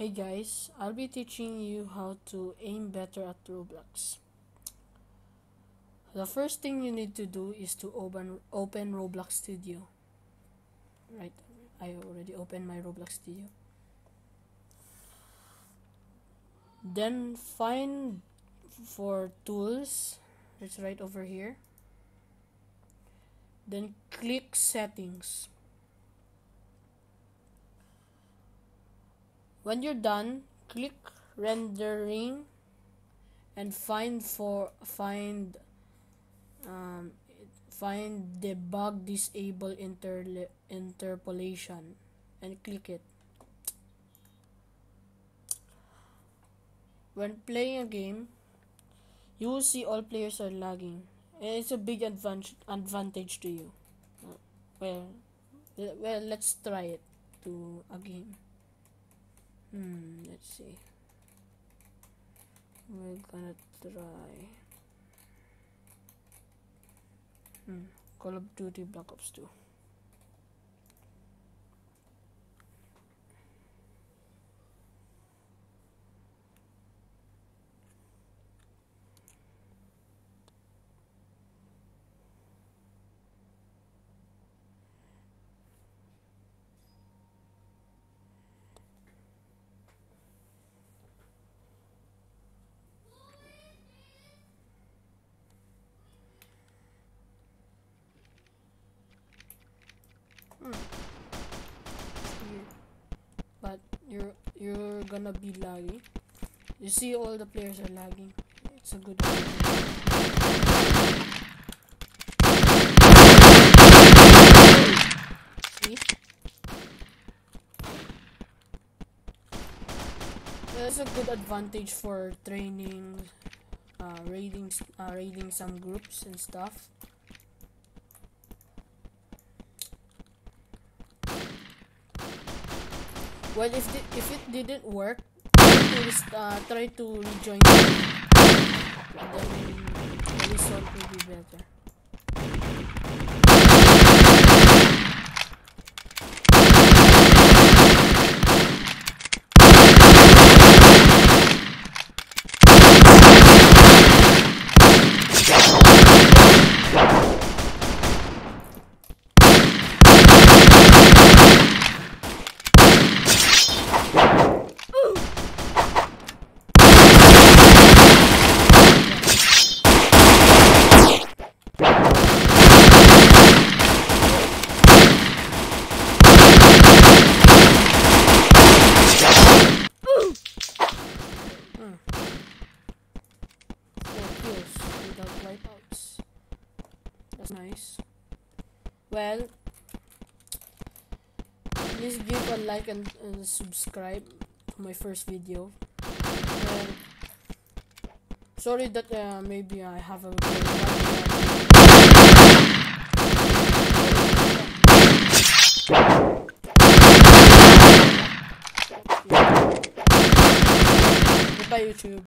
Hey guys, I'll be teaching you how to aim better at Roblox. The first thing you need to do is to open open Roblox Studio. Right, I already opened my Roblox Studio. Then find for tools, it's right over here. Then click settings. When you're done, click rendering and find for find um, find debug disable inter interpolation and click it. When playing a game, you will see all players are lagging, and it's a big advantage advantage to you. Well, well, let's try it to a game. Hmm, let's see. We're gonna try. Hmm, Call of Duty Black Ops 2. Hmm. But you're you're gonna be lagging. You see all the players are lagging. It's a good? That's a good advantage for training, uh, raiding, uh, raiding some groups and stuff. Well, if if it didn't work, just uh, try to rejoin and then the result will be better. Nice. Well, please give a like and, and subscribe to my first video. And sorry that uh, maybe I have a Goodbye YouTube.